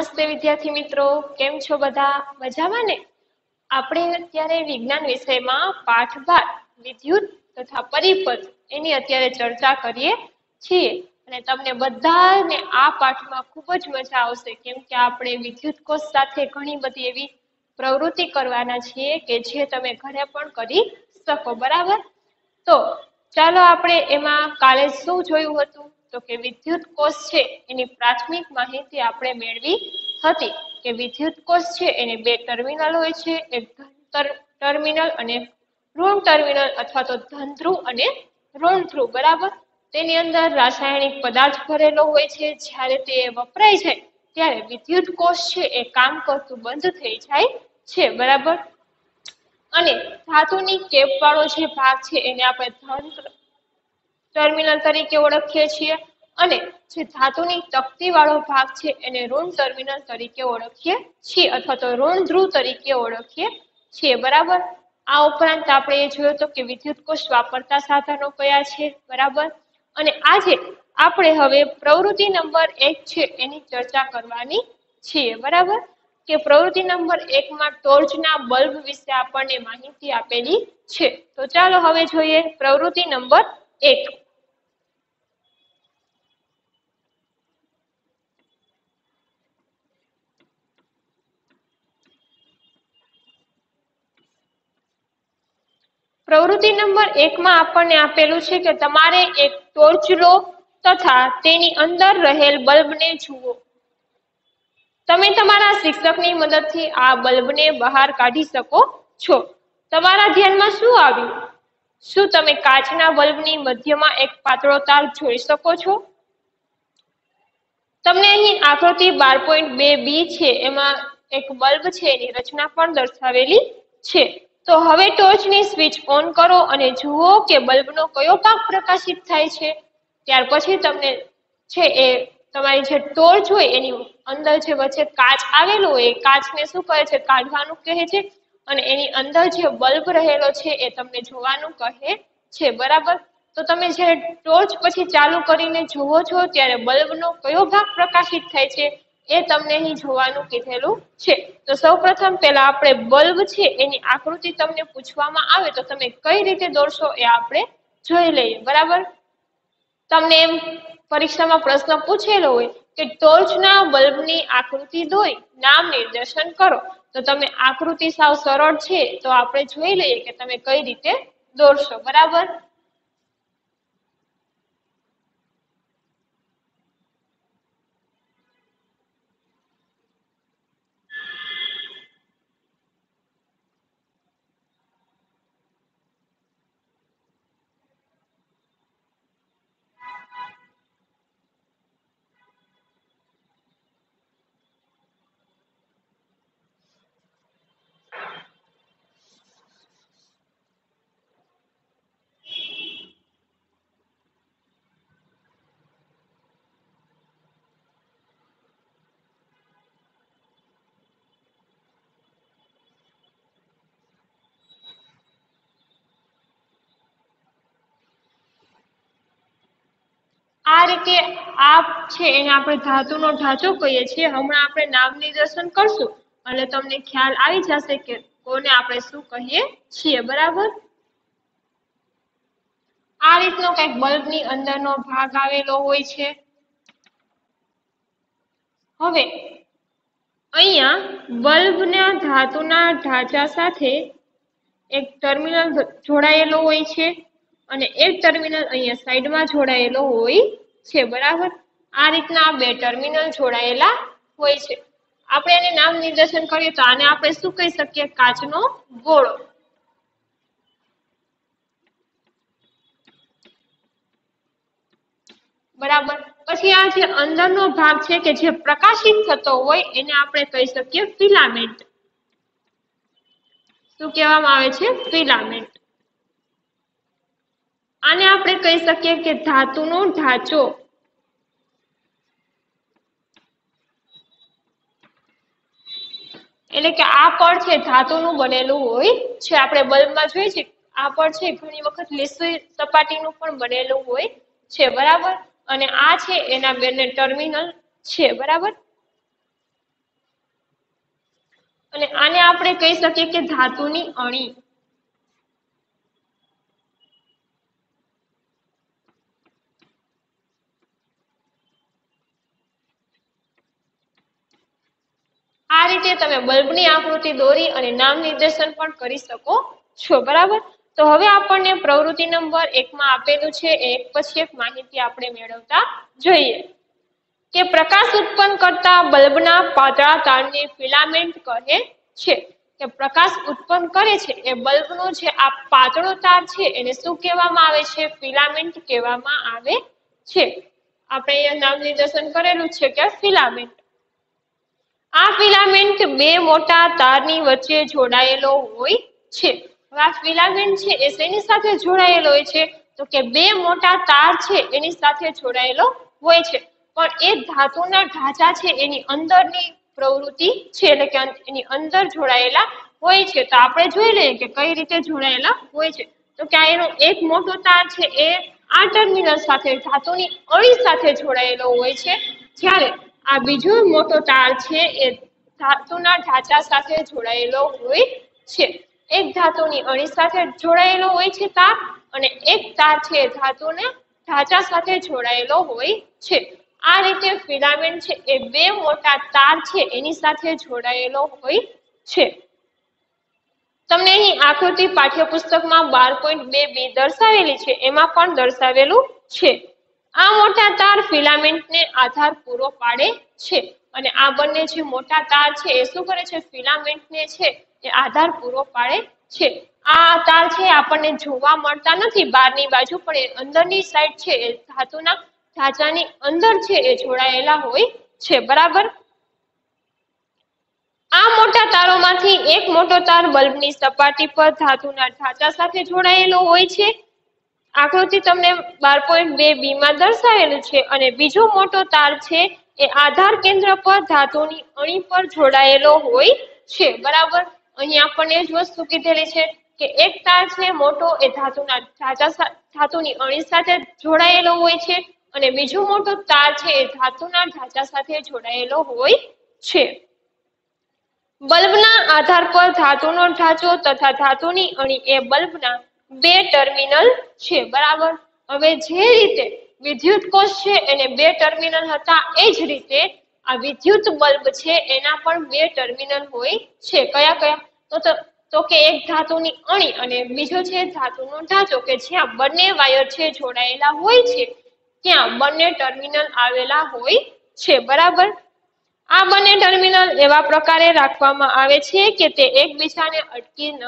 નમસ્તે વિદ્યાર્થી મિત્રો. કેમ છો બધા? મજામાં ને? આપણે અત્યારે વિજ્ઞાન વિષયમાં પાઠ બાર વિદ્યુત તથા પરિપથ એની અત્યારે ચર્ચા કરીએ છીએ. અને તમને બધાને આ પાઠમાં ખૂબ જ મજા આવશે, કેમ કે આપણે વિદ્યુત કોષ સાથે ઘણી બધી એવી પ્રવૃત્તિ કરવાના છીએ કે જે તમે ઘરે પણ કરી શકો, બરાબર? તો ચાલો આપણે એમાં કાલે શું જોયું હતું? તો કે વિદ્યુત કોષ છે એની પ્રાથમિક માહિતી આપણે મેળવી હતી કે વિદ્યુત કોષ છે એને બે ટર્મિનલ હોય છે, એક ટર્મિનલ અને ઋણ ટર્મિનલ અથવા તો ધન ધ્રુવ અને ઋણ ધ્રુવ બરાબર? તેની અંદર રાસાયણિક પદાર્થ ભરેલો હોય છે. જ્યારે તે વપરાય છે, ત્યારે વિદ્યુત કોષ છે એ કામ કરતું બંધ થઈ જાય છે, બરાબર? અને ધાતુની કેપ વાળો જે ભાગ છે એને આપણે ધન ટર્મિનલ તરીકે ઓળખીએ છીએ અને જે ધાતુની તકતી વાળો ભાગ છે એને ઋણ ટર્મિનલ તરીકે ઓળખીએ છીએ અથવા તો ઋણ ધ્રુવ તરીકે ઓળખીએ છીએ. બરાબર? આ ઉપરાંત આપણે એ જોયું તો કે વિદ્યુત કોષ વાપરતા સાધનો કયા છે? બરાબર? અને આજે આપણે હવે પ્રવૃત્તિ નંબર એક છે એની ચર્ચા કરવાની છીએ. બરાબર? કે પ્રવૃત્તિ નંબર એકમાં ટોર્ચના બલ્બ વિશે આપણને માહિતી આપેલી છે. તો ચાલો હવે જોઈએ પ્રવૃત્તિ નંબર એક. પ્રવૃત્તિ નંબર એકમાં આપણને આપેલું છે કે તમારે એક ટોર્ચ લો તથા તેની અંદર રહેલ બલ્બને જુઓ. તમે તમારા શિક્ષકની મદદથી આ બલ્બને બહાર કાઢી શકો છો. તમારા ધ્યાનમાં શું આવ્યું? શું તમે કાચના બલ્બની મધ્યમાં એક પાતળો તાર જોઈ શકો છો? તમને અહીં આકૃતિ બાર પોઈન્ટ બે બી છે. એમાં એક બલ્બ છે, એની રચના પણ દર્શાવેલી છે. તો હવે ટોર્ચની સ્વિચ ઓન કરો અને જુઓ કે બલ્બનો કયો ભાગ પ્રકાશિત થાય છે. ત્યાર પછી તમને છે એ તમારી જે ટોર્ચ હોય એની અંદર જે વચ્ચે કાચ આવેલો હોય એ કાચને શું કહે છે? કાઢવાનું કહે છે. અને એની અંદર જે બલ્બ રહેલો છે એ તમને જોવાનું કહે છે. બરાબર? તો તમે જ્યારે ટોર્ચ પછી ચાલુ કરીને જુઓ છો, ત્યારે બલ્બનો કયો ભાગ પ્રકાશિત થાય છે? એ તમને અહીં જોવાનું કીધેલું છે. તો સૌપ્રથમ પહેલા આપણે બલ્બ છે, એની આકૃતિ તમને પૂછવામાં આવે તો તમે કઈ રીતે દોરશો એ આપણે જોઈ લઈએ. બરાબર? તમને એમ પરીક્ષામાં પ્રશ્ન પૂછેલો હોય કે ટોર્ચના બલ્બની આકૃતિ ધોઈ નામ નિર્દેશન કરો. તો તમે આકૃતિ સાવ સરળ છે, તો આપણે જોઈ લઈએ કે તમે કઈ રીતે દોરશો. બરાબર? રીતે આ છે એને આપણે ધાતુનો ઢાંચો કહીએ છીએ. હમણાં આપણે નામ નિદર્શન કરશું. એટલે તમને ખ્યાલ આવી જશે કે કોને આપણે શું કહીએ છીએ, બરાબર? આ રીતનો કંઈક બલ્બની અંદરનો ભાગ આવેલો હોય છે. હવે, અહીંયા બલ્બના ધાતુના ઢાંચા સાથે એક ટર્મિનલ જોડાયેલો હોય છે અને એક ટર્મિનલ અહીંયા સાઈડમાં જોડાયેલો હોય છે, બરાબર? આ રીતના બે ટર્મિનલ જોડાયેલા હોય છે. આપણે એને નામ નિર્દેશન કરીએ તો આને આપણે શું કહી શકીએ? કાચનો ગોળો. બરાબર? પછી આ જે અંદરનો ભાગ છે કે જે પ્રકાશિત થતો હોય એને આપણે કહી શકીએ ફિલામેન્ટ. શું કહેવામાં આવે છે? ફિલામેન્ટ. આને આપણે કહી શકીએ કે ધાતુનો ઢાંચો. એટલે કે આ પડ છે ધાતુનું બનેલું હોય છે આપણે બલ્બમાં જોઈએ છીએ આ પડ છે ઘણી વખત લીસવી સપાટીનું પણ બનેલું હોય છે, બરાબર? અને આ છે એના બેને ટર્મિનલ છે, બરાબર? અને આને આપણે કહી શકીએ કે ધાતુની અણી. આ રીતે તમે બલ્બની આકૃતિ દોરી અને નામ નિર્દેશન પણ કરી શકો છો, બરાબર? તો હવે આપણને પ્રવૃત્તિ નંબર એકમાં આપેલું છે એક પછી એક માહિતી આપણે મેળવતા જોઈએ. કે પ્રકાશ ઉત્પન્ન કરતા બલ્બના પાતળા તારને ફિલામેન્ટ કહે છે. કે પ્રકાશ ઉત્પન્ન કરે છે એ બલ્બનો જે આ પાતળો તાર છે એને શું કહેવામાં આવે છે? ફિલામેન્ટ કહેવામાં આવે છે. આપણે અહીંયા નામ નિર્દેશન કરેલું છે કે ફિલામેન્ટ. આ ફિલામેન્ટ બે મોટા તારની વચ્ચે જોડાયેલો હોય છે. આ ફિલામેન્ટ છે એ શેની સાથે જોડાયેલો હોય છે? તો કે બે મોટા તાર છે એની સાથે જોડાયેલો હોય છે. પણ એ ધાતુના ઢાંચા છે એની અંદરની પ્રવૃત્તિ છે, એટલે કે એની અંદર જોડાયેલા હોય છે. તો આપણે જોઈ લઈએ કે કઈ રીતે જોડાયેલા હોય છે. તો કે એનો એક મોટો તાર છે એ આ ટર્મિનલ સાથે ધાતુની અણી સાથે જોડાયેલો હોય છે. જ્યારે આ બીજો મોટો તાર છે, એ ધાતુના ઢાંચા સાથે જોડાયેલો હોય છે. એક ધાતુની અણી સાથે જોડાયેલો હોય છે તાર અને એક તાર છે ધાતુને ઢાંચા સાથે જોડાયેલો હોય છે. આ રીતે ફિલામેન્ટ છે, એ બે મોટા તાર છે, એની સાથે જોડાયેલો હોય છે. તમને અહીં આકૃતિ પાઠ્યપુસ્તકમાં બાર પોઈન્ટ બે બી દર્શાવેલી છે, એમાં પણ દર્શાવેલું છે. આ મોટા તાર ફિલામેન્ટને આધાર પૂરો પાડે છે. અને આ બંને જે મોટા તાર છે, એ શું કરે છે? ફિલામેન્ટને છે, એ આધાર પૂરો પાડે છે. આ તાર છે આપણને જોવા મળતા નથી. બહારની બાજુ પણ એ અંદરની સાઈડ છે, એ ધાતુના ઢાંચાની અંદર છે, એ જોડાયેલા હોય છે. બરાબર? આ મોટા તારોમાંથી એક મોટો તાર બલ્બની સપાટી પર ધાતુના ઢાંચા સાથે જોડાયેલો હોય છે. આકૃતિ તમને બાર પોઈન્ટ બે બી માં દર્શાવેલું છે અને બીજો મોટો તાર છે એ આધાર કેન્દ્ર પર ધાતુની અણી પર જોડાયેલો હોય છે. બરાબર? અહીં આપણને જ વસ્તુ કીધેલી છે કે એક તાર છે મોટો એ ધાતુના ઢાંચા ધાતુની અણી સાથે જોડાયેલો હોય છે અને બીજો મોટો તાર છે એ ધાતુના ઢાંચા સાથે જોડાયેલો હોય છે. બલ્બના આધાર પર ધાતુનો ઢાંચો તથા ધાતુની અણી એ બલ્બના બે ટર્મિનલ છે, બરાબર? હવે જે રીતે વિદ્યુત કોષ છે, એને બે ટર્મિનલ હતા, એ જ રીતે આ વિદ્યુત બલ્બ છે, એના પણ બે ટર્મિનલ હોય છે. કયા કયા? તો તો કે એક ધાતુની અણી અને બીજો છે ધાતુનો ઢાંચો, કે જ્યાં બંને વાયર છે જોડાયેલા હોય છે, ત્યાં બંને ટર્મિનલ આવેલા હોય છે, બરાબર? આ બંને ટર્મિનલ એવા પ્રકારે રાખવામાં આવે છે કે તે એકબીજાને અટકી ન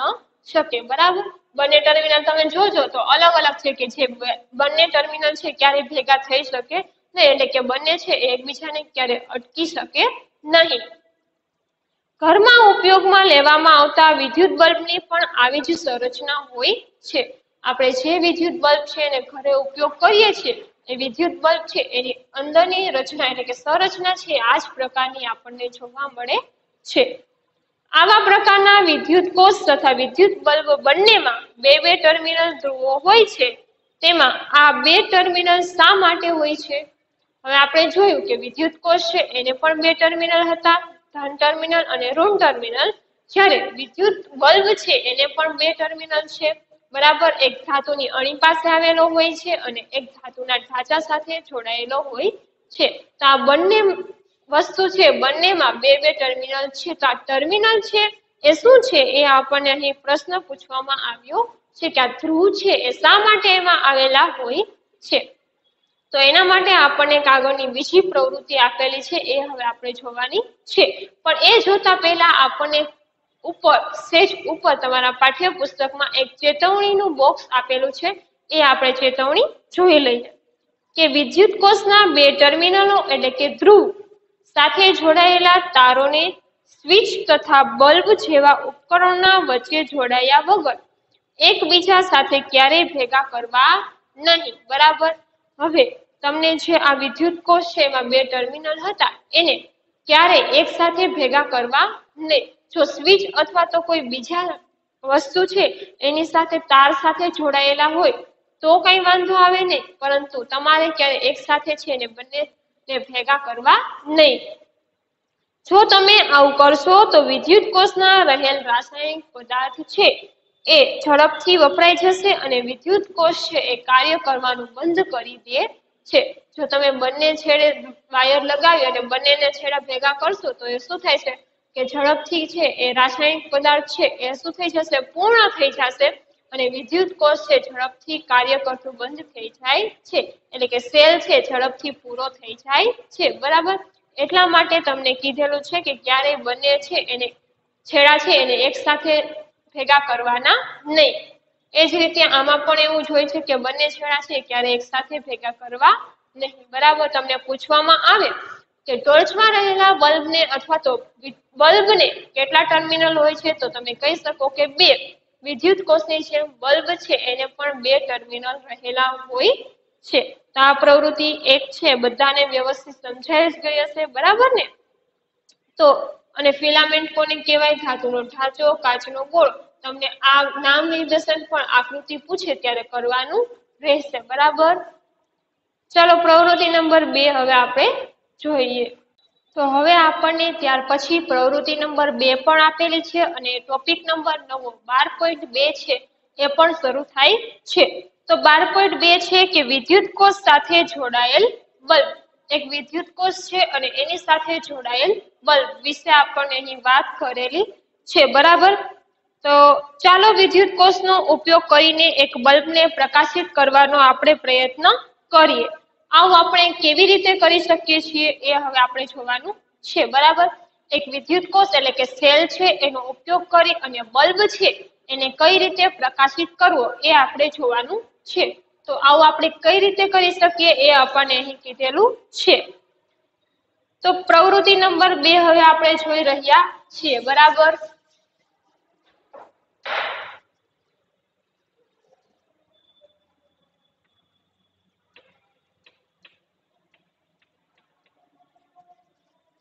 શકે, બરાબર? બંને ટર્મિનલ તમે જોજો તો અલગ અલગ છે કે જે બંને ટર્મિનલ છે ક્યારે ભેગા થઈ શકે નહીં. એટલે કે બંને છે એકબીજાને ક્યારે અટકી શકે નહીં. ઘરમાં ઉપયોગમાં લેવામાં આવતા વિદ્યુત બલ્બની પણ આવી જ સંરચના હોય છે. આપણે જે વિદ્યુત બલ્બ છે એને ઘરે ઉપયોગ કરીએ છીએ, એ વિદ્યુત બલ્બ છે એની અંદરની રચના એટલે કે સંરચના છે આ જ પ્રકારની આપણને જોવા મળે છે. આવા પ્રકારના વિદ્યુત કોષ તથા વિદ્યુત બલ્બ બંનેમાં બે બે ટર્મિનલ ધ્રુવો હોય છે. તેમાં આ બે ટર્મિનલ શા માટે હોય છે? હવે આપણે જોયું કે વિદ્યુત કોષ છે, એને પણ બે ટર્મિનલ હતા, ધન ટર્મિનલ અને ઋણ ટર્મિનલ. જ્યારે વિદ્યુત બલ્બ છે, એને પણ બે ટર્મિનલ છે. બરાબર, એક ધાતુની અણી પાસે આવેલો હોય છે અને એક ધાતુના ઢાંચા સાથે જોડાયેલો હોય છે. તો આ બંને વસ્તુ છે, બંનેમાં બે બે ટર્મિનલ છે, તો આ ટર્મિનલ છે એ શું છે? એ આપણને અહીં પ્રશ્ન પૂછવામાં આવ્યો છે કે આ ધ્રુવ છે એ શા માટે એમાં આવેલા હોય છે? તો એના માટે આપણને કાગળની બીજી પ્રવૃત્તિ આપેલી છે, એ હવે આપણે જોવાની છે. પણ એ જોતા પહેલા આપણને ઉપર સેજ ઉપર તમારા પાઠ્યપુસ્તકમાં એક ચેતવણીનું બોક્સ આપેલું છે, એ આપણે ચેતવણી જોઈ લઈએ. કે વિદ્યુત કોષના બે ટર્મિનલો એટલે કે ધ્રુવ સાથે જોડાયેલા તારોને સ્વિચ તથા બલ્બ જેવા ઉપકરણોના વચ્ચે જોડાયા વગર એકબીજા સાથે ક્યારેય ભેગા કરવા નહીં. બરાબર? હવે તમને જે આ વિદ્યુત કોષ છે, એમાં બે ટર્મિનલ હતા. એને ક્યારે એક સાથે ભેગા કરવા નહીં. જો સ્વિચ અથવા તો કોઈ બીજા વસ્તુ છે, એની સાથે તાર સાથે જોડાયેલા હોય, તો કઈ વાંધો આવે નહીં. પરંતુ તમારે ક્યારે એક સાથે છે ને બંને ભેગા કરવા નહીં. જો તમે આવું કરશો તો વિદ્યુત કોષના રહેલ રાસાયણિક પદાર્થ છે એ ઝડપથી વપરાઈ જશે અને વિદ્યુત કોષ છે એ કાર્ય કરવાનું બંધ કરી દે છે. જો તમે બંને છેડે વાયર લગાવી અને બંનેને છેડા ભેગા કરશો તો એ શું થાય છે? કે ઝડપથી છે એ રાસાયણિક પદાર્થ છે એ શું થઈ જશે? પૂર્ણ થઈ જશે. અને વિદ્યુત કોષ છે, ઝડપથી કાર્ય કરતું બંધ થઈ જાય છે. એટલે કે સેલ છે, ઝડપથી પૂરો થઈ જાય છે. બરાબર? એટલા માટે તમને કીધેલું છે કે ક્યારેય બંને છે, એને છેડા છે, એને એક સાથે ભેગા કરવાના નહીં. એ જ રીતે આમાં પણ એવું જોઈએ છે કે બંને છેડા છે, ક્યારે એક સાથે ભેગા કરવા નહીં. બરાબર? તમને પૂછવામાં આવે કે ટોર્ચમાં રહેલા બલ્બને અથવા તો બલ્બને કેટલા ટર્મિનલ હોય છે, તો તમે કહી શકો કે બે. વિદ્યુત કોષની જેમ બલ્બ છે, એને પણ બે ટર્મિનલ રહેલા હોય છે. તો આ પ્રવૃત્તિ એક છે, બધાને વ્યવસ્થિત સમજાઈ જ ગઈ હશે, બરાબર ને? તો અને ફિલામેન્ટ કોને કહેવાય? ધાતુનો ઢાંચો, કાચનો ગોળ. તમને આ નામ નિર્દેશન પણ આકૃતિ પૂછે ત્યારે કરવાનું રહેશે, બરાબર? ચલો, પ્રવૃત્તિ નંબર બે હવે આપણે જોઈએ. તો હવે આપણને ત્યાર પછી પ્રવૃત્તિ નંબર બે પણ આપેલી છે અને ટોપિક નંબર નવો, બાર પોઈન્ટ બે છે, એ પણ શરૂ થાય છે. તો બાર પોઈન્ટ બે છે કે વિદ્યુત કોષ સાથે જોડાયેલ બલ્બ. એક વિદ્યુત કોષ છે અને એની સાથે જોડાયેલ બલ્બ વિશે આપણને અહીં વાત કરેલી છે. બરાબર? તો ચાલો વિદ્યુત કોષનો ઉપયોગ કરીને એક બલ્બને પ્રકાશિત કરવાનો આપણે પ્રયત્ન કરીએ. આવું આપણે કેવી રીતે કરી શકીએ છીએ એ હવે આપણે જોવાનું છે, બરાબર? એક વિદ્યુત કોષ એટલે કે સેલ છે, એનો ઉપયોગ કરી અને બલ્બ છે, એને કઈ રીતે પ્રકાશિત કરવો એ આપણે જોવાનું છે. તો આવું આપણે કઈ રીતે કરી શકીએ એ આપણને અહીં કીધેલું છે. તો પ્રવૃત્તિ નંબર બે હવે આપણે જોઈ રહ્યા છીએ, બરાબર?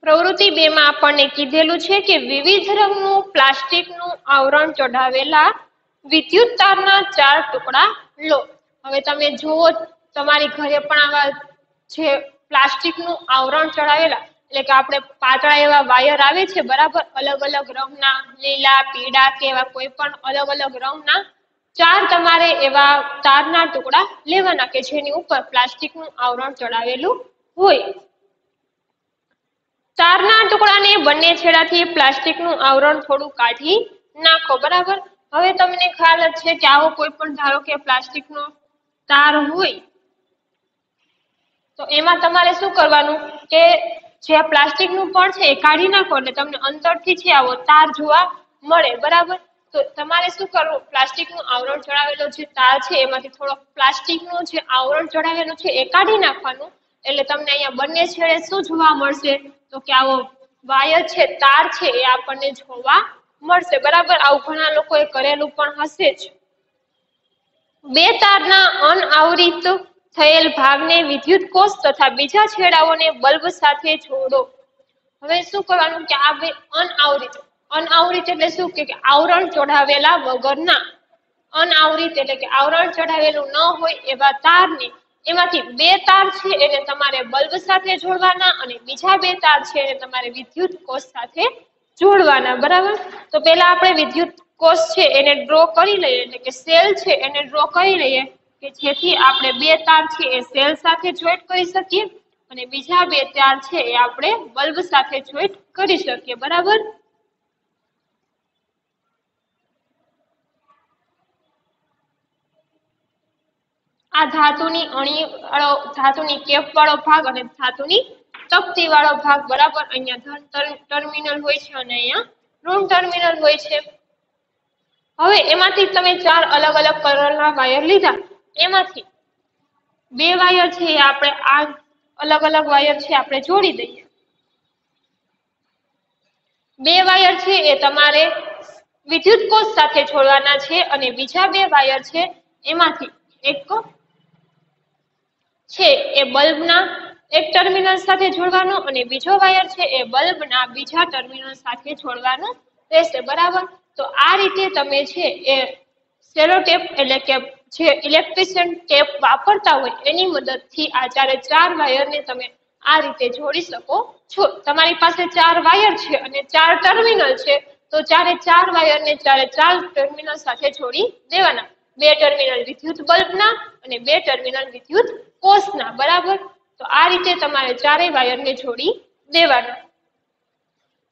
પ્રવૃત્તિ બે માં આપણને કીધેલું છે કે વિવિધ રંગનું, પ્લાસ્ટિકનું આવરણ ચઢાવેલા વિદ્યુત તારના ચાર ટુકડા લો. હવે તમે જુઓ, તમારી ઘરે પણ આવા જે પ્લાસ્ટિકનું આવરણ ચઢાવેલા, એટલે કે આપણે પાતળા એવા વાયર આવે છે, બરાબર? અલગ અલગ રંગના, લીલા, પીળા કે એવા કોઈ પણ અલગ અલગ રંગના, ચાર તમારે એવા તારના ટુકડા લેવાના કે જેની ઉપર પ્લાસ્ટિકનું આવરણ ચડાવેલું હોય. તારના ટુકડાને બંને છેડાથી પ્લાસ્ટિકનું આવરણ થોડું કાઢી નાખો, બરાબર? હવે તમને ખ્યાલ જ છે કે આવો કોઈ પણ ધારો કે પ્લાસ્ટિકનો તાર હોય, તો એમાં તમારે શું કરવાનું કે જે પ્લાસ્ટિકનું પણ છે એ કાઢી નાખો એટલે તમને અંતરથી છે આવો તાર જોવા મળે, બરાબર? તો તમારે શું કરવું? પ્લાસ્ટિકનું આવરણ ચડાવેલો જે તાર છે, એમાંથી થોડોક પ્લાસ્ટિકનું જે આવરણ ચડાવેલું છે એ કાઢી નાખવાનું. એટલે તમને અહીંયા બંને છેડે શું જોવા મળશે? તો કે આવો વાયર છે, તાર છે, એ આપણને જોવા મળશે. બરાબર? આવું ઘણા લોકોએ કરેલું પણ હશે જ. બે તારના અનઆવરિત થયેલ ભાગને વિદ્યુત કોષ તથા બીજા છેડાઓને બલ્બ સાથે જોડો. હવે શું કરવાનું કે આ બે અનઆવરિત અનઆવરિત એટલે શું? કે આવરણ ચઢાવેલા વગરના. અનઆવરિત એટલે કે આવરણ ચઢાવેલું ન હોય એવા તારને એમાંથી બે તાર છે એને તમારે બલ્બ સાથે જોડવાના અને બીજા બે તાર છે એને તમારે વિદ્યુત કોષ સાથે જોડવાના, બરાબર? તો પહેલા આપણે વિદ્યુત કોષ છે એને ડ્રો કરી લઈએ, એટલે કે સેલ છે એને ડ્રો કરી લઈએ, કે જેથી આપણે બે તાર છે એ સેલ સાથે જોઈન્ટ કરી શકીએ અને બીજા બે તાર છે એ આપણે બલ્બ સાથે જોઈન્ટ કરી શકીએ, બરાબર? આ ધાતુની અણી વાળો ધાતુની કેપ વાળો ભાગ અને ધાતુની તકતી વાળો ભાગ બરાબર અહીંયા ધન ટર્મિનલ હોય છે અને અહીંયા ઋણ ટર્મિનલ હોય છે. હવે એમાંથી તમે ચાર અલગ અલગ કલરના વાયર લીધા. એમાંથી બે વાયર છે એ આપણે આ અલગ અલગ વાયર છે આપણે જોડી દઈએ. બે વાયર છે એ તમારે વિદ્યુત કોષ સાથે જોડવાના છે અને બીજા બે વાયર છે એમાંથી એક છે એ બલ્બના એક ટર્મિનલ સાથે જોડવાનો અને બીજો વાયર છે એ બલ્બના બીજા ટર્મિનલ સાથે જોડવાનો રહેશે, બરાબર? તો આ રીતે તમે છે એ સેલો ટેપ એટલે કે જે ઇલેક્ટ્રિશિયન ટેપ વાપરતા હોય એની મદદથી આ ચારે ચાર વાયરને તમે આ રીતે જોડી શકો છો. તમારી પાસે ચાર વાયર છે અને ચાર ટર્મિનલ છે, તો ચારે ચાર વાયરને ચારે ચાર ટર્મિનલ સાથે જોડી દેવાના. બે ટર્મિનલ વિદ્યુત બલ્બના અને બે ટર્મિનલ વિદ્યુત કોષના બરાબર? તો આ રીતે તમારે ચારેય વાયરને જોડી દેવાના.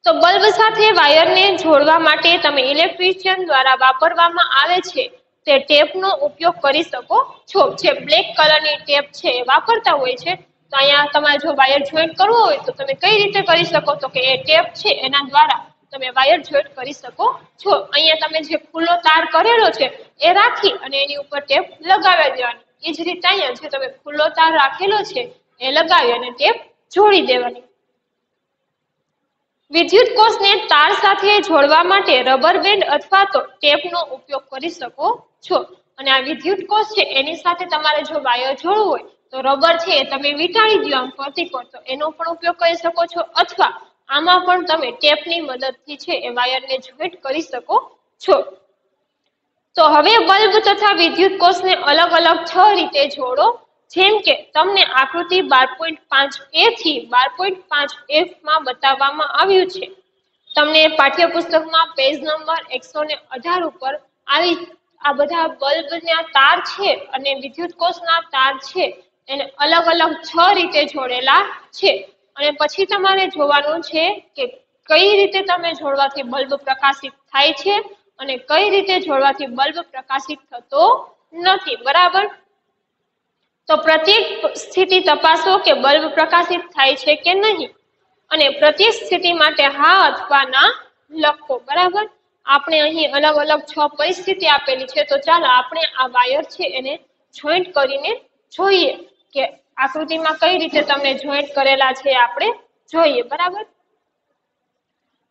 તો બલ્બ સાથે વાયરને જોડવા માટે તમે ઇલેક્ટ્રિશિયન દ્વારા વાપરવામાં આવે છે તે ટેપનો ઉપયોગ કરી શકો છો. જે બ્લેક કલરની ટેપ છે એ વાપરતા હોય છે. તો અહીંયા તમારે જો વાયર જોઈન્ટ કરવો હોય તો તમે કઈ રીતે કરી શકો? તો કે એ ટેપ છે એના દ્વારા તમે વાયર જોઈન્ટ કરી શકો છો. અહીંયા તમે જે ખુલ્લો તાર કરેલો છે એ રાખી અને એની ઉપર ટેપ લગાવી દેવાની. એ જ રીતે અહીંયા જે તમે ખુલ્લો તાર રાખેલો છે, એ લગાવી અને ટેપ જોડી દેવાની. વિદ્યુત કોષને તાર સાથે જોડવા માટે રબર બેન્ડ અથવા તો ટેપનો ઉપયોગ કરી શકો છો. અને આ વિદ્યુત કોષ છે, એની સાથે તમારે જો વાયર જોડવું હોય, તો રબર છે એ તમે વીંટાળી દો આમ ફરતી તો એનો પણ ઉપયોગ કરી શકો છો. અથવા આમાં પણ તમે ટેપની મદદથી છે એ વાયરને જોઈન્ટ કરી શકો છો. તો હવે બલ્બ તથા વિદ્યુત કોષને અલગ અલગ છ રીતે જોડો. જેમ કે તમને આકૃતિ બાર પોઈન્ટ પાંચ એ થી બાર પોઈન્ટ પાંચ એફમાં બતાવવામાં આવ્યું છે. તમને પાઠ્યપુસ્તકમાં પેજ નંબર એકસો ને અઢાર ઉપર આવી આ બધા બલ્બના તાર છે અને વિદ્યુત કોષના તાર છે એને અલગ અલગ છ રીતે જોડેલા છે. અને પછી તમારે જોવાનું છે કે કઈ રીતે તમે જોડવાથી બલ્બ પ્રકાશિત થાય છે અને કઈ રીતે જોડવાથી બલ્બ પ્રકાશિત થતો નથી, બરાબર? તો પ્રત્યેક સ્થિતિ તપાસો કે બલ્બ પ્રકાશિત થાય છે કે નહીં. અને પ્રત્યેક સ્થિતિ માટે હા અથવા ના લખો, બરાબર? આપણે અહીં અલગ અલગ છ પરિસ્થિતિ આપેલી છે, તો ચાલો આપણે આ વાયર છે એને જોઈન્ટ કરીને જોઈએ કે આકૃતિમાં કઈ રીતે તમને જોઈન્ટ કરેલા છે આપણે જોઈએ, બરાબર?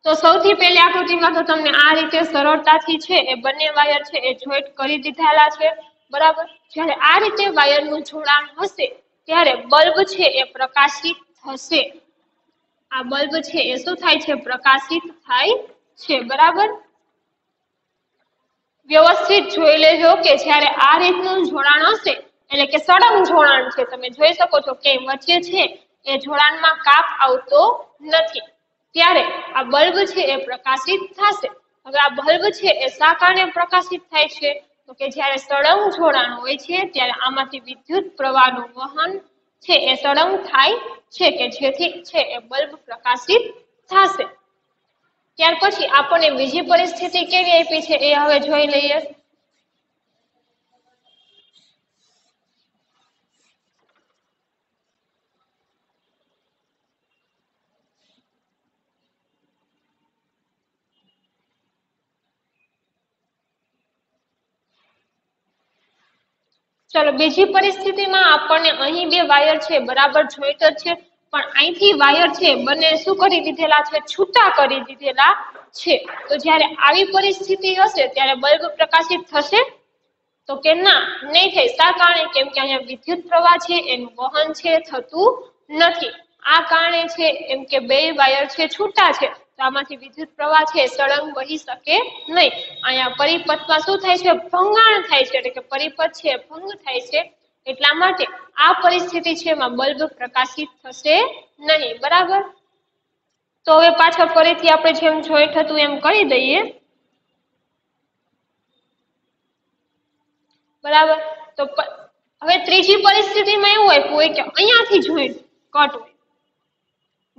તો સૌથી પહેલી આકૃતિમાં તો તમને આ રીતે સરળતાથી છે, એ બંને વાયર છે, એ જોઈન્ટ કરી દીધેલા છે. બરાબર? જ્યારે આ રીતે વાયરનું જોડાણ હશે, ત્યારે બલ્બ છે, એ પ્રકાશિત થશે. આ બલ્બ છે, એ શું થાય છે? પ્રકાશિત થાય છે. બરાબર? વ્યવસ્થિત જોઈ લેજો કે જ્યારે આ રીતનું જોડાણ હશે, એટલે કે સળંગ જોડાણ છે, તમે જોઈ શકો છો કે વચ્ચે છે, એ જોડાણમાં કાપ આવતો નથી. ત્યારે આ બલ્બ છે એ પ્રકાશિત થશે. હવે આ બલ્બ છે એ શા કારણે પ્રકાશિત થાય છે? તો કે જ્યારે સળંગ જોડાણ હોય છે, ત્યારે આમાંથી વિદ્યુત પ્રવાહનું વહન છે એ સળંગ થાય છે કે જેથી છે એ બલ્બ પ્રકાશિત થશે. ત્યાર પછી આપણને બીજી પરિસ્થિતિ કેવી આપી છે એ હવે જોઈ લઈએ. ચલો, બીજી પરિસ્થિતિમાં આપણને અહીં બે વાયર છે, બરાબર જોઈન્ટ છે, પણ અહીંથી વાયર છે, બંને શું કરી દીધેલા છે, છૂટા કરી દીધેલા છે. તો જ્યારે આવી પરિસ્થિતિ હશે, ત્યારે બલ્બ પ્રકાશિત થશે? તો કે ના? નહીં થાય. શા કારણે? કેમ કે અહીંયા વિદ્યુત પ્રવાહ છે, એનું વહન છે, થતું નથી. આ કારણે છે, એમ કે બે વાયર છે, છૂટા છે. આમાંથી વિદ્યુત પ્રવાહ છે સળંગ વહી શકે નહીં. અહીંયા પરિપથમાં શું થાય છે? ભંગાણ થાય છે, એટલે કે પરિપથ છે, ભંગ થાય છે. એટલા માટે આ પરિસ્થિતિ છે એમાં બલ્બ પ્રકાશિત થશે નહીં. બરાબર? તો હવે પાછળ ફરીથી આપણે જેમ જોઈન્ટ હતું એમ કરી દઈએ. બરાબર? તો હવે ત્રીજી પરિસ્થિતિમાં એવું આપ્યું હોય કે અહીંયાથી જોઈન્ટ કટ હોય.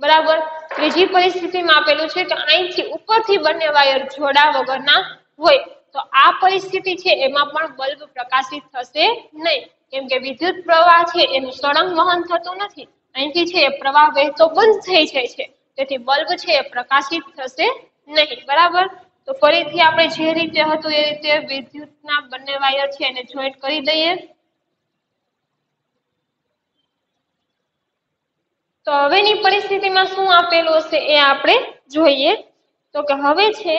બરાબર? ત્રીજી પરિસ્થિતિમાં આપેલું છે કે અહીંથી ઉપરથી બંને વાયર જોડા વગરના હોય. તો આ પરિસ્થિતિ છે એમાં પણ બલ્બ પ્રકાશિત થશે નહીં. કેમ કે વિદ્યુત પ્રવાહ છે એનું સળંગ વહન થતું નથી. અહીંથી છે એ પ્રવાહ વહેતો બંધ થઈ જાય છે. તેથી બલ્બ છે એ પ્રકાશિત થશે નહીં. બરાબર? તો ફરીથી આપણે જે રીતે હતું એ રીતે વિદ્યુતના બંને વાયર છે એને જોઈન્ટ કરી દઈએ. તો હવેની પરિસ્થિતિમાં શું આપેલું હશે એ આપણે જોઈએ. તો કે હવે છે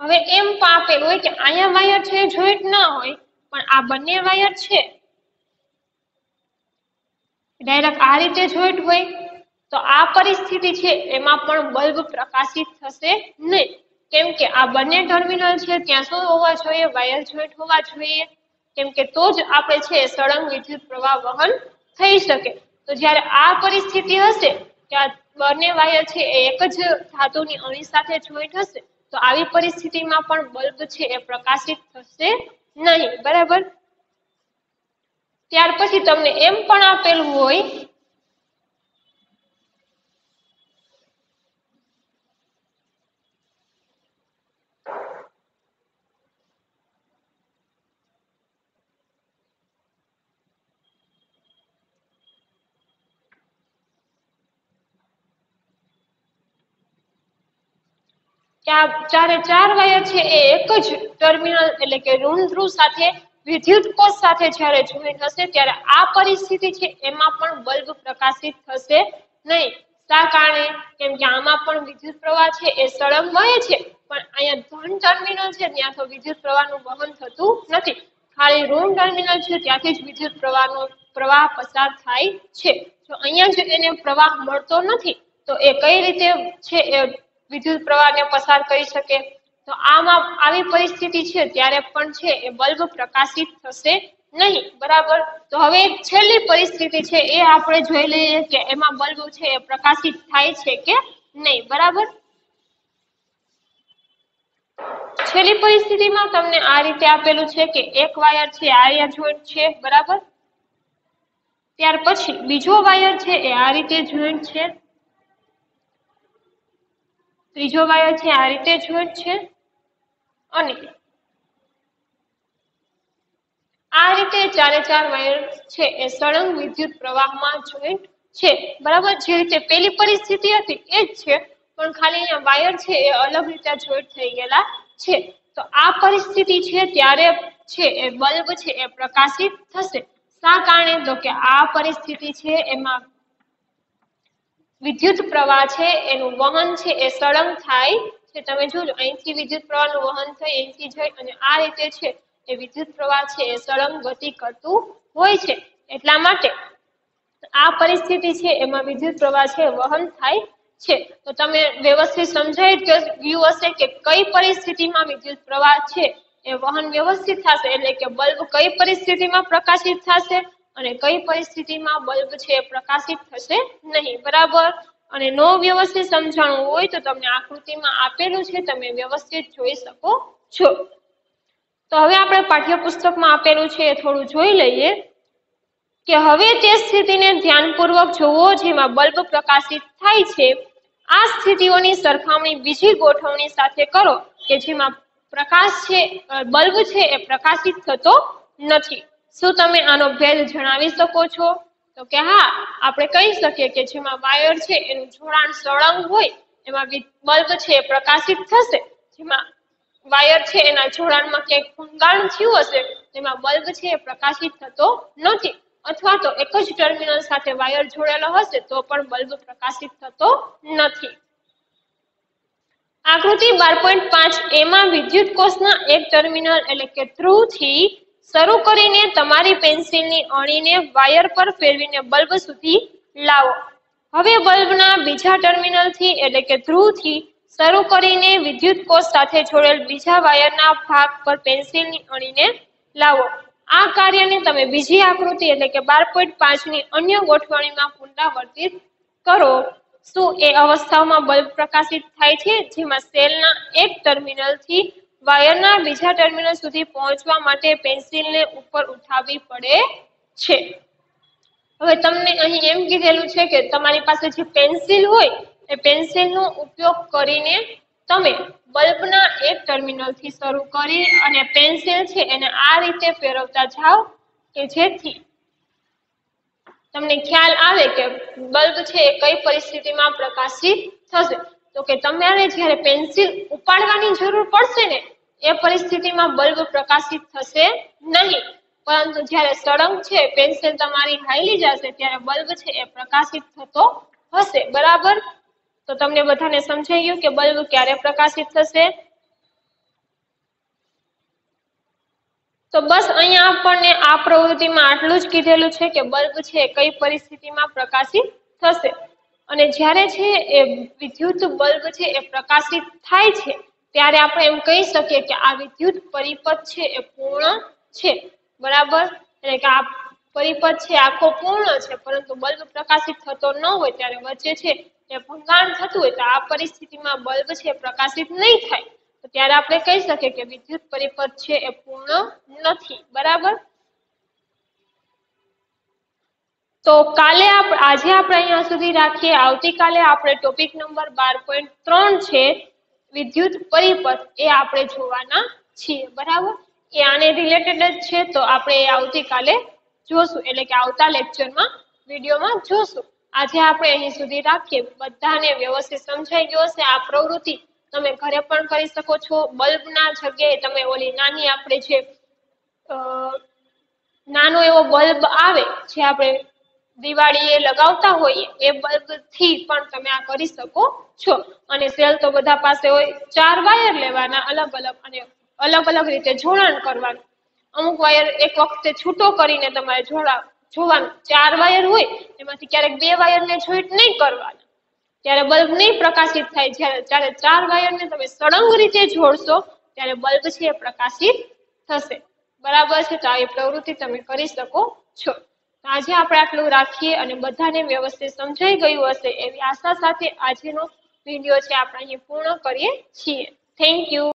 હવે એમ આપેલું હોય કે અહીંયા વાયર છે, જોઈન્ટ ના હોય, પણ આ બંને વાયર છે. ડાયરેક્ટ આ રીતે જોઈન્ટ હોય તો આ પરિસ્થિતિ છે, એમાં પણ બલ્બ પ્રકાશિત થશે નહીં. કેમ કે આ બંને ટર્મિનલ છે, ત્યાં શું હોવા જોઈએ વાયર જોઈન્ટ હોવા જોઈએ. કેમ કે તો જ આપણે છે, સળંગ વિદ્યુત પ્રવાહ વહન થઈ શકે. તો જ્યારે આ પરિસ્થિતિ હશે, કે આ બંને વાયર છે, એ એક જ ધાતુની અણી સાથે જોઈન્ટ હશે, તો આવી પરિસ્થિતિમાં પણ બલ્બ છે, એ પ્રકાશિત થશે નહીં. બરાબર? ત્યાર પછી તમને એમ પણ આપેલું હોય ચારે ચાર વાયર છે એ એક જ ટર્મિનલ એટલે કે ઋણ ધ્રુવ સાથે, વિદ્યુત કોષ સાથે જ્યારે જોઈન્ટ થશે, ત્યારે આ પરિસ્થિતિ છે એમાં પણ બલ્બ પ્રકાશિત થશે નહીં. શા કારણે? કેમ કે આમાં પણ વિદ્યુત પ્રવાહ છે, એ સળંગ વહે છે, પણ અહીંયા ધન ટર્મિનલ છે, ત્યાં તો વિદ્યુત પ્રવાહનું વહન થતું નથી. ખાલી ઋણ ટર્મિનલ છે, ત્યાંથી જ વિદ્યુત પ્રવાહનો પ્રવાહ પસાર થાય છે. જો અહીંયા જ એને પ્રવાહ મળતો નથી, તો એ કઈ રીતે છે એ વિદ્યુત પ્રવાહને પસાર કરી શકે. તો આમાં આવી પરિસ્થિતિ છે, ત્યારે પણ છે, એ બલ્બ પ્રકાશિત થશે નહીં. બરાબર? તો હવે છેલ્લી પરિસ્થિતિ છે, એ આપણે જોઈ લઈએ કે એમાં બલ્બ છે, એ પ્રકાશિત થાય છે કે નહીં. બરાબર? છેલ્લી પરિસ્થિતિમાં તમને આ રીતે આપેલું છે કે એક વાયર છે આર્યા જોઈન્ટ છે. બરાબર? ત્યાર પછી બીજો વાયર છે, એ આ રીતે જોઈન્ટ છે. ત્રીજો વાયર છે, આ રીતે જોઈન્ટ છે. અને આ રીતે ચારે ચાર વાયર છે, એ સળંગ વિદ્યુત પ્રવાહમાં જોઈન્ટ છે. બરાબર, જે રીતે પેલી પરિસ્થિતિ હતી, એ જ છે. પણ ખાલી અહીંયા વાયર છે, એ અલગ રીતે જોઈન્ટ થઈ ગયેલા છે. તો આ પરિસ્થિતિ છે, ત્યારે છે, એ બલ્બ છે, એ પ્રકાશિત થશે. શા કારણે? તો કે આ પરિસ્થિતિ છે, એમાં વિદ્યુત પ્રવાહ છે, એનું વહન છે, એ સળંગ થાય છે. તમે જોજો, અહીંથી વિદ્યુત પ્રવાહનું વહન થઈ અહીંથી જઈ અને આ રીતે છે, એ વિદ્યુત પ્રવાહ છે, એ સળંગ ગતિ કરતું હોય છે. એટલા માટે આ પરિસ્થિતિ છે, એમાં વિદ્યુત પ્રવાહ છે વહન થાય છે. તો તમે વ્યવસ્થિત સમજાઈ ગયું હશે કે કઈ પરિસ્થિતિમાં વિદ્યુત પ્રવાહ છે, એ વહન વ્યવસ્થિત થશે, એટલે કે બલ્બ કઈ પરિસ્થિતિમાં પ્રકાશિત થશે? અને કઈ પરિસ્થિતિમાં બલ્બ છે પ્રકાશિત થશે નહીં. બરાબર? અને નો વ્યવસ્થિત સમજાણું હોય તો તમને આકૃતિમાં આપેલું છે, તમે વ્યવસ્થિત જોઈ શકો છો. તો હવે આપણે પાઠ્યપુસ્તકમાં આપેલું છે એ થોડું જોઈ લઈએ કે હવે તે સ્થિતિને ધ્યાનપૂર્વક જોવો જેમાં બલ્બ પ્રકાશિત થાય છે. આ સ્થિતિઓની સરખામણી બીજી ગોઠવણી સાથે કરો કે જેમાં પ્રકાશ છે બલ્બ છે એ પ્રકાશિત થતો નથી. શું તમે આનો ભેદ જણાવી શકો છો? તો કે હા, આપણે કહી શકીએ કે જેમાં વાયર છે, એનું જોડાણ સળંગ હોય, એમાં બલ્બ છે એ પ્રકાશિત થશે. જેમાં વાયર છે, એના જોડાણમાં ક્યાંક ભંગાણ થયું હશે, તેમાં બલ્બ છે એ પ્રકાશિત થતો નથી. અથવા તો એક જ ટર્મિનલ સાથે વાયર જોડેલો હશે, તો પણ બલ્બ પ્રકાશિત થતો નથી. આકૃતિ બાર પોઈન્ટ પાંચ એમાં વિદ્યુત કોષના એક ટર્મિનલ એટલે કે ધ્રુવથી શરૂ કરીને તમારી પેન્સિલની અણીને વાયર પર ફેરવીને બલ્બ સુધી લાવો. હવે બલ્બના બીજા ટર્મિનલથી એટલે કે ધ્રુવથી શરૂ કરીને વિદ્યુત કોષ સાથે જોડેલ બીજા વાયરના ભાગ પર પેન્સિલની અણીને લાવો. આ કાર્યને તમે બીજી આકૃતિ એટલે કે બાર પોઈન્ટ પાંચની અન્ય ગોઠવણીમાં પુનરાવર્તિત કરો. શું એ અવસ્થાઓમાં બલ્બ પ્રકાશિત થાય છે? જેમાં સેલના એક ટર્મિનલથી વાયરના બીજા ટર્મિનલ સુધી પહોંચવા માટે પેન્સિલને ઉપર ઉઠાવવી પડે છે. હવે તમને અહીં એમ કીધેલું છે કે તમારી પાસે જે પેન્સિલ હોય, એ પેન્સિલનો ઉપયોગ કરીને તમે બલ્બના એક ટર્મિનલથી શરૂ કરી અને પેન્સિલ છે એને આ રીતે ફેરવતા જાઓ કે જેથી તમને ખ્યાલ આવે કે બલ્બ છે એ કઈ પરિસ્થિતિમાં પ્રકાશિત થશે. તો કે તમારે જ્યારે પેન્સિલ ઉપાડવાની જરૂર પડશે ને એ પરિસ્થિતિમાં બલ્બ પ્રકાશિત થશે નહીં. પરંતુ જ્યારે સળંગ છે, પેન્સિલ તમારી હાઈલી જશે, ત્યારે બલ્બ છે એ પ્રકાશિત થતો હશે. બરાબર? તો તમને બધાને સમજાઈ ગયું કે બલ્બ ક્યારે પ્રકાશિત થશે? તો બસ અહીંયા આપણને આ પ્રવૃત્તિમાં આટલું જ કીધેલું છે કે બલ્બ છે કઈ પરિસ્થિતિમાં પ્રકાશિત થશે. અને જ્યારે છે એ વિદ્યુત બલ્બ છે એ પ્રકાશિત થાય છે ત્યારે આપણે એમ કહી શકીએ કે આ વિદ્યુત પરિપથ છે એ પૂર્ણ છે. બરાબર? એટલે કે આ પરિપથ છે આખો પૂર્ણ છે, પરંતુ બલ્બ પ્રકાશિત થતો ન હોય ત્યારે વચ્ચે છે એ ભંગાણ થતું હોય તો આ પરિસ્થિતિમાં બલ્બ છે પ્રકાશિત નહીં થાય. તો ત્યારે આપણે કહી શકીએ કે વિદ્યુત પરિપથ છે એ પૂર્ણ નથી. બરાબર? તો કાલે આજે આપણે અહીંયા સુધી રાખીએ. આવતીકાલે આપણે ટોપિક નંબર બાર પોઈન્ટ ત્રણ છે વિદ્યુત પરિપથ એ આપણે જોવાના છીએ, બરાબર? એ આને રિલેટેડ જ છે, તો આપણે એ આવતીકાલે જોશું, એટલે કે આવતા લેક્ચરમાં વિડીયોમાં જોશું. આજે આપણે અહીં સુધી રાખીએ. બધાને વ્યવસ્થિત સમજાઈ ગયો હશે. આ પ્રવૃત્તિ તમે ઘરે પણ કરી શકો છો. બલ્બના જગ્યાએ તમે ઓલી નાની આપણે જે નાનો એવો બલ્બ આવે, જે આપણે દિવાળીએ લગાવતા હોઈએ, એ બલ્બથી પણ તમે આ કરી શકો છો. અને સેલ તો બધા પાસે હોય, ચાર વાયર લેવાના અલગ અલગ અને અલગ અલગ રીતે જોડાણ કરવાનું. અમુક વાયર એક વખતે છૂટો કરીને તમારે જોડા, જોવાનું. ચાર વાયર હોય, એમાંથી ક્યારેક બે વાયરને જોઈન્ટ નહીં કરવાના. ત્યારે બલ્બ નહીં પ્રકાશિત થાય, જ્યારે જ્યારે ચાર વાયરને તમે સળંગ રીતે જોડશો, ત્યારે બલ્બ છે એ પ્રકાશિત થશે. બરાબર છે? તો આવી પ્રવૃત્તિ તમે કરી શકો છો. આજે આપણે આટલું રાખીએ અને બધાને વ્યવસ્થિત સમજાઈ ગયું હશે એવી આશા સાથે આજનો વીડિયો છે આપણે અહીં પૂર્ણ કરીએ છીએ. Thank you